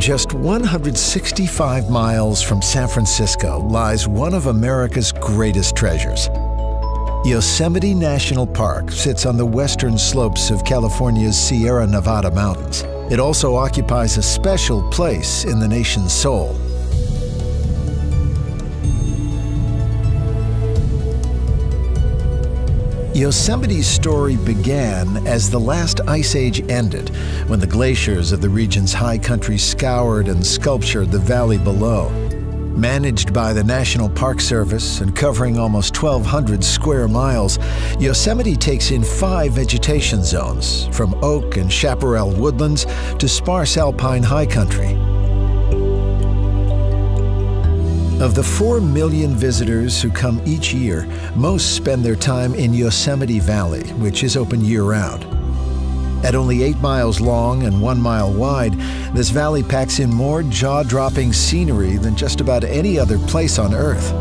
Just 165 miles from San Francisco lies one of America's greatest treasures. Yosemite National Park sits on the western slopes of California's Sierra Nevada mountains. It also occupies a special place in the nation's soul. Yosemite's story began as the last ice age ended, when the glaciers of the region's high country scoured and sculptured the valley below. Managed by the National Park Service and covering almost 1,200 square miles, Yosemite takes in five vegetation zones, from oak and chaparral woodlands to sparse alpine high country. Of the 4 million visitors who come each year, most spend their time in Yosemite Valley, which is open year-round. At only 8 miles long and 1 mile wide, this valley packs in more jaw-dropping scenery than just about any other place on Earth.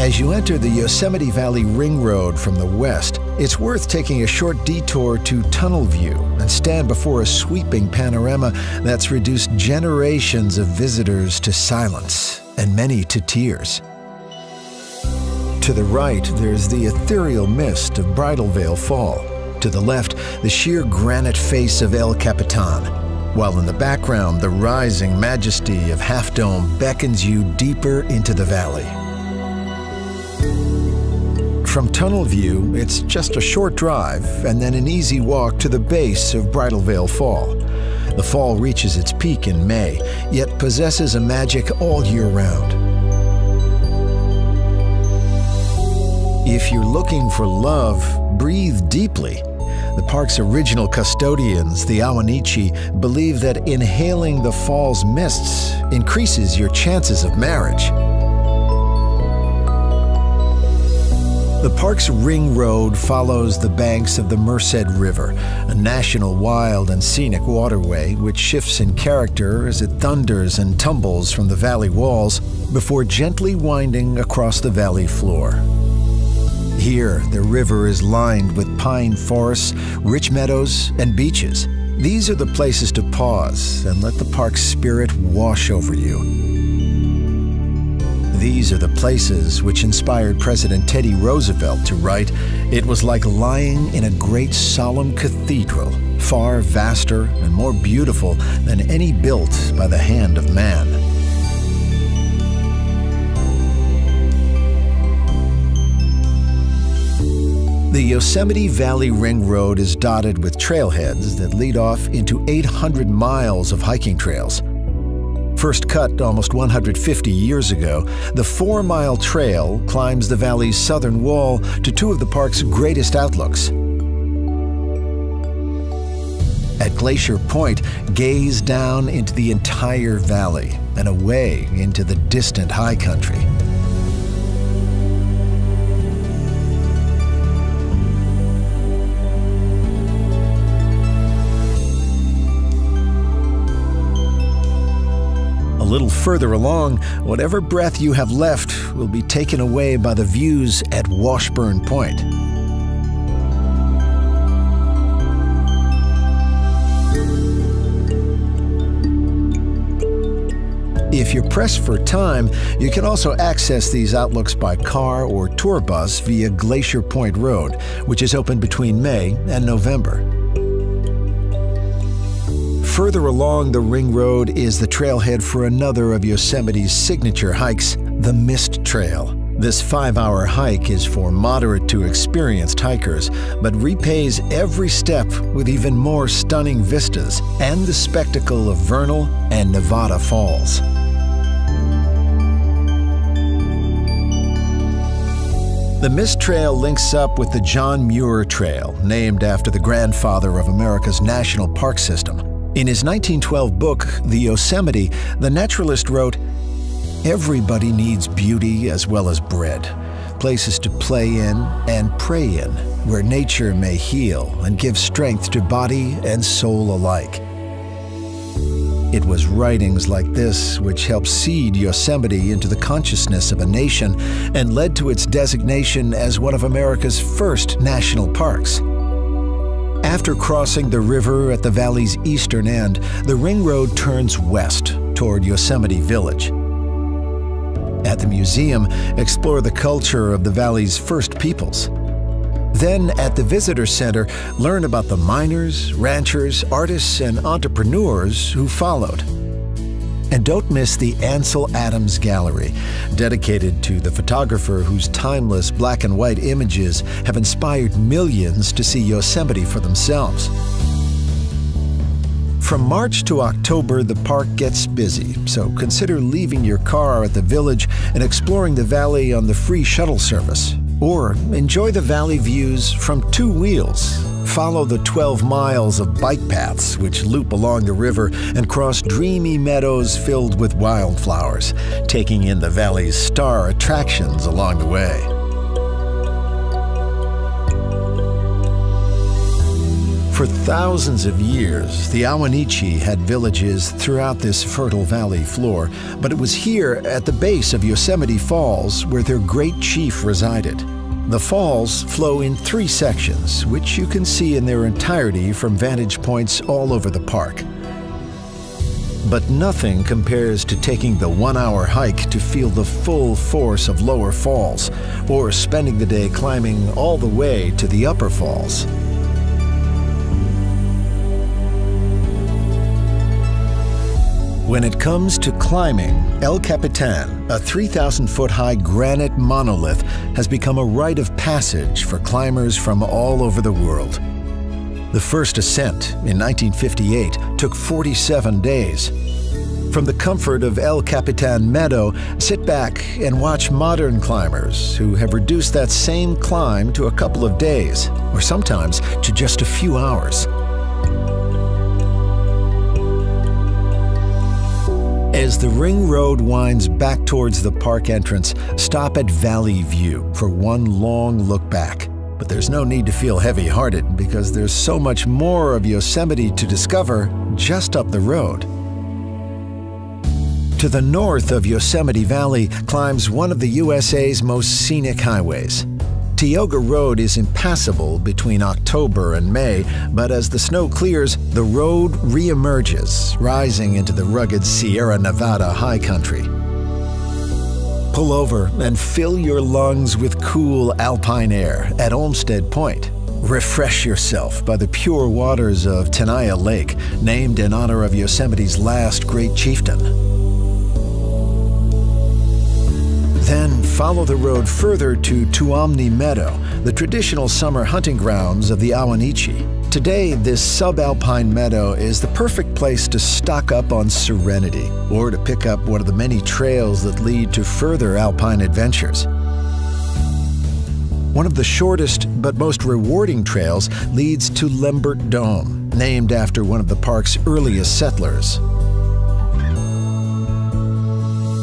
As you enter the Yosemite Valley Ring Road from the west, it's worth taking a short detour to Tunnel View and stand before a sweeping panorama that's reduced generations of visitors to silence and many to tears. To the right, there's the ethereal mist of Bridal Veil Fall. To the left, the sheer granite face of El Capitan. While in the background, the rising majesty of Half Dome beckons you deeper into the valley. From Tunnel View, it's just a short drive and then an easy walk to the base of Bridal Veil Fall. The fall reaches its peak in May, yet possesses a magic all year round. If you're looking for love, breathe deeply. The park's original custodians, the Ahwahneechee, believe that inhaling the fall's mists increases your chances of marriage. The park's ring road follows the banks of the Merced River, a national wild and scenic waterway which shifts in character as it thunders and tumbles from the valley walls before gently winding across the valley floor. Here, the river is lined with pine forests, rich meadows, and beaches. These are the places to pause and let the park's spirit wash over you. These are the places which inspired President Teddy Roosevelt to write, It was like lying in a great solemn cathedral, far vaster and more beautiful than any built by the hand of man. The Yosemite Valley Ring Road is dotted with trailheads that lead off into 800 miles of hiking trails. First cut almost 150 years ago, the four mile trail climbs the valley's southern wall to two of the park's greatest outlooks. At Glacier Point, gaze down into the entire valley and away into the distant high country. Little further along, whatever breath you have left will be taken away by the views at Washburn Point. If you're pressed for time, you can also access these outlooks by car or tour bus via Glacier Point Road, which is open between May and November. Further along the Ring Road is the trailhead for another of Yosemite's signature hikes, the Mist Trail. This five hour hike is for moderate to experienced hikers, but repays every step with even more stunning vistas and the spectacle of Vernal and Nevada Falls. The Mist Trail links up with the John Muir Trail, named after the grandfather of America's national park system. In his 1912 book, The Yosemite, the naturalist wrote, Everybody needs beauty as well as bread, places to play in and pray in, where nature may heal and give strength to body and soul alike. It was writings like this which helped seed Yosemite into the consciousness of a nation and led to its designation as one of America's first national parks. After crossing the river at the valley's eastern end, the ring road turns west toward Yosemite Village. At the museum, explore the culture of the valley's first peoples. Then at the Visitor Center, learn about the miners, ranchers, artists, and entrepreneurs who followed. And don't miss the Ansel Adams Gallery, dedicated to the photographer whose timeless black and white images have inspired millions to see Yosemite for themselves. From March to October, the park gets busy, so consider leaving your car at the village and exploring the valley on the free shuttle service. Or enjoy the valley views from two wheels. Follow the 12 miles of bike paths which loop along the river and cross dreamy meadows filled with wildflowers, taking in the valley's star attractions along the way. For thousands of years, the Ahwahneechee had villages throughout this fertile valley floor, but it was here at the base of Yosemite Falls where their great chief resided. The falls flow in three sections, which you can see in their entirety from vantage points all over the park. But nothing compares to taking the one hour hike to feel the full force of lower falls, or spending the day climbing all the way to the upper falls. When it comes to climbing, El Capitan, a 3,000 foot high granite monolith, has become a rite of passage for climbers from all over the world. The first ascent in 1958 took 47 days. From the comfort of El Capitan Meadow, sit back and watch modern climbers who have reduced that same climb to a couple of days, or sometimes to just a few hours. As the ring road winds back towards the park entrance, stop at Valley View for one long look back. But there's no need to feel heavy hearted because there's so much more of Yosemite to discover just up the road. To the north of Yosemite Valley climbs one of the USA's most scenic highways, Tioga Road is impassable between October and May, but as the snow clears, the road reemerges, rising into the rugged Sierra Nevada high country. Pull over and fill your lungs with cool alpine air at Olmsted Point. Refresh yourself by the pure waters of Tenaya Lake, named in honor of Yosemite's last great chieftain. Then follow the road further to Tuolumne Meadow, the traditional summer hunting grounds of the Ahwahneechee. Today, this subalpine meadow is the perfect place to stock up on serenity or to pick up one of the many trails that lead to further alpine adventures. One of the shortest but most rewarding trails leads to Lembert Dome, named after one of the park's earliest settlers.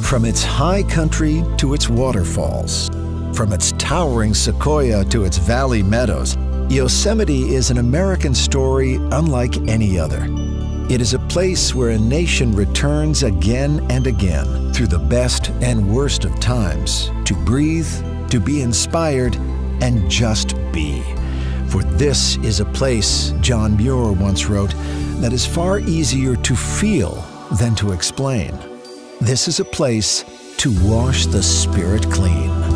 From its high country to its waterfalls, from its towering sequoia to its valley meadows, Yosemite is an American story unlike any other. It is a place where a nation returns again and again through the best and worst of times to breathe, to be inspired, and just be. For this is a place, John Muir once wrote, that is far easier to feel than to explain. This is a place to wash the spirit clean.